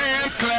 hands clap.